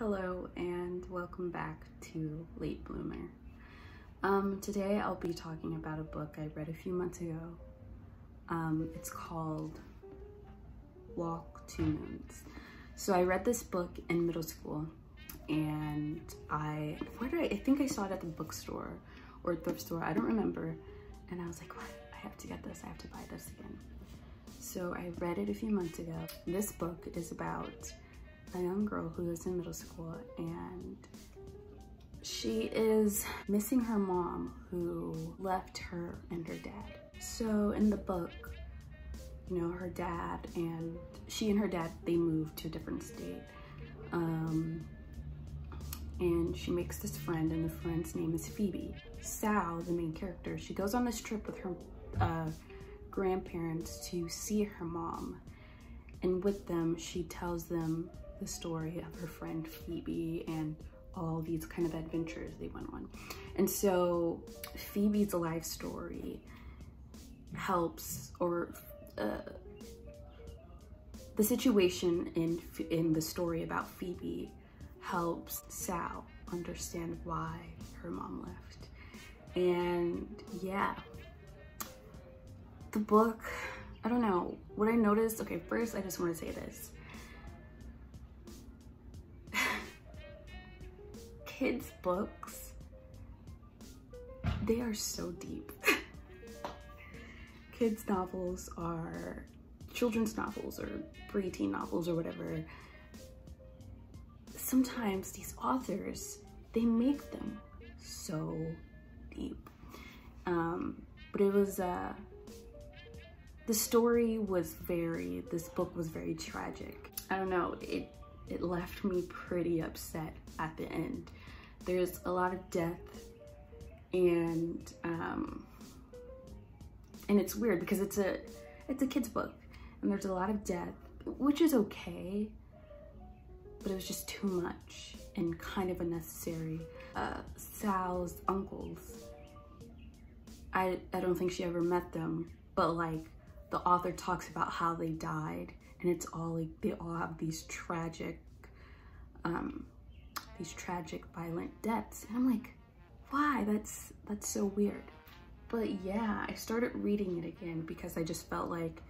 Hello and welcome back to Late Bloomer. Um, today I'll be talking about a book I read a few months ago. Um, it's called Walk Two Moons. So I read this book in middle school and I, where did I, I think I saw it at the bookstore or thrift store, I don't remember. And I was like, what? I have to get this, I have to buy this again. So I read it a few months ago. This book is about a young girl who is in middle school and she is missing her mom who left her and her dad. So in the book, you know, her dad and she and her dad, they moved to a different state. Um, and she makes this friend and the friend's name is Phoebe. Sal, the main character, she goes on this trip with her uh, grandparents to see her mom. And with them, she tells them the story of her friend Phoebe and all these kind of adventures they went on. And so Phoebe's life story helps or uh, the situation in in the story about Phoebe helps Sal understand why her mom left. And yeah, the book, I don't know, what I noticed, okay, first I just want to say this. kids' books, they are so deep. kids' novels are children's novels or preteen novels or whatever. Sometimes these authors, they make them so deep. Um, but it was, uh, the story was very, this book was very tragic. I don't know, it, it left me pretty upset at the end there's a lot of death and um, and it's weird because it's a it's a kid's book and there's a lot of death which is okay but it was just too much and kind of unnecessary uh, Sal's uncles I, I don't think she ever met them but like the author talks about how they died and it's all like they all have these tragic um, these tragic violent deaths. And i'm like why? That's that's so weird. But yeah i started reading it again because i just felt like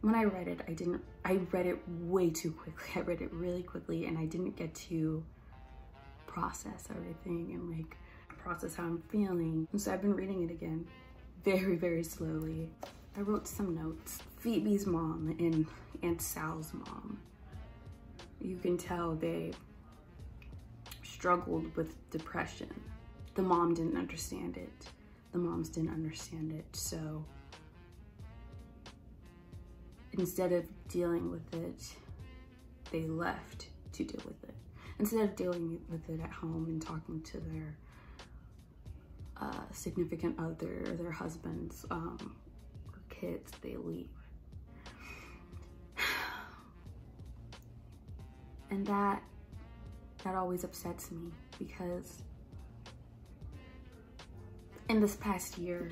when i read it i didn't i read it way too quickly. I read it really quickly and i didn't get to process everything and like process how i'm feeling. And so i've been reading it again very very slowly i wrote some notes phoebe's mom and aunt sal's mom you can tell they struggled with depression. The mom didn't understand it. The moms didn't understand it. So instead of dealing with it, they left to deal with it. Instead of dealing with it at home and talking to their uh, significant other their husbands um, kids, they leave. And that that always upsets me because in this past year,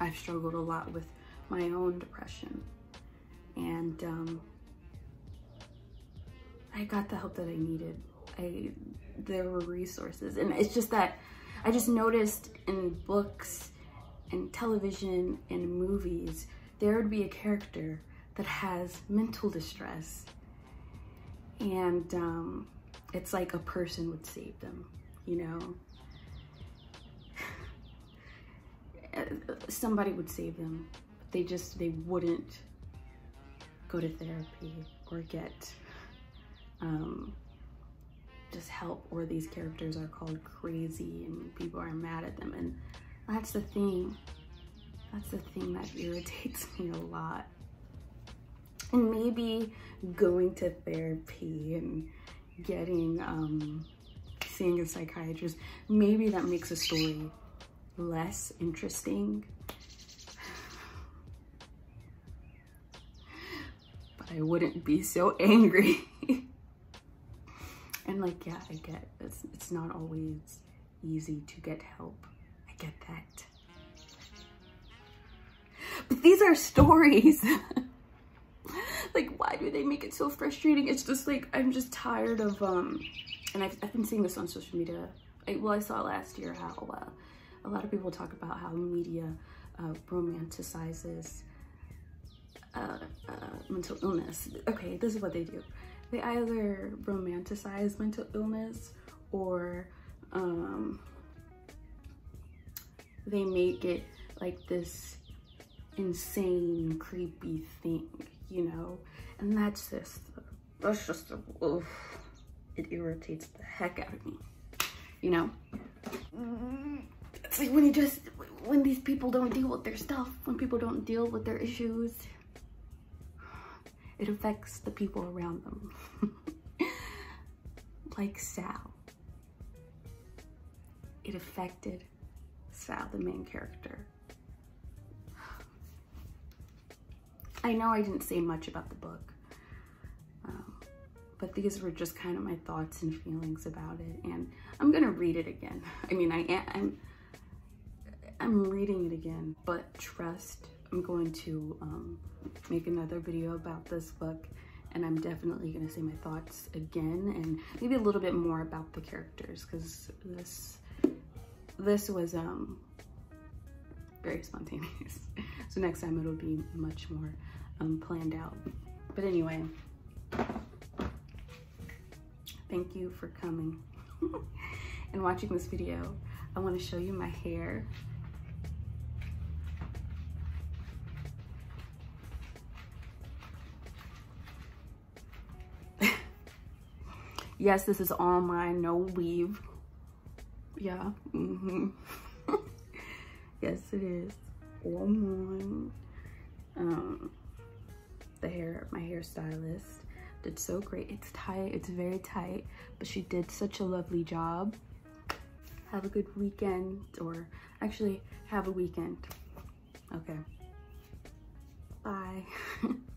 I've struggled a lot with my own depression. And um, I got the help that I needed. I There were resources. And it's just that I just noticed in books and television and movies, there would be a character that has mental distress and um, it's like a person would save them, you know? Somebody would save them, but they just, they wouldn't go to therapy or get um, just help or these characters are called crazy and people are mad at them. And that's the thing, that's the thing that irritates me a lot. And maybe going to therapy and getting um seeing a psychiatrist maybe that makes a story less interesting. But i wouldn't be so angry. And like yeah i get it's it's not always easy to get help get that but these are stories like why do they make it so frustrating? It's just like, I'm just tired of, um, and I've, I've been seeing this on social media. I, well, I saw last year how uh, a lot of people talk about how media uh, romanticizes uh, uh, mental illness. Okay, this is what they do. They either romanticize mental illness or um, they make it like this insane, creepy thing, you know? And that's just, that's just, oof, it irritates the heck out of me, you know? It's like when you just, when these people don't deal with their stuff, when people don't deal with their issues, it affects the people around them. like Sal. It affected Sal, the main character. I know I didn't say much about the book, um, but these were just kind of my thoughts and feelings about it. And I'm gonna read it again. I mean, I am, I'm, I'm reading it again, but trust, I'm going to um, make another video about this book and I'm definitely gonna say my thoughts again and maybe a little bit more about the characters because this this was um very spontaneous. so next time it'll be much more um, planned out. But anyway, thank you for coming and watching this video. I want to show you my hair. yes, this is all mine, no weave. Yeah, mm -hmm. yes it is, all mine. Um, the hair, my hairstylist did so great. It's tight, it's very tight, but she did such a lovely job. Have a good weekend, or actually have a weekend. Okay. Bye.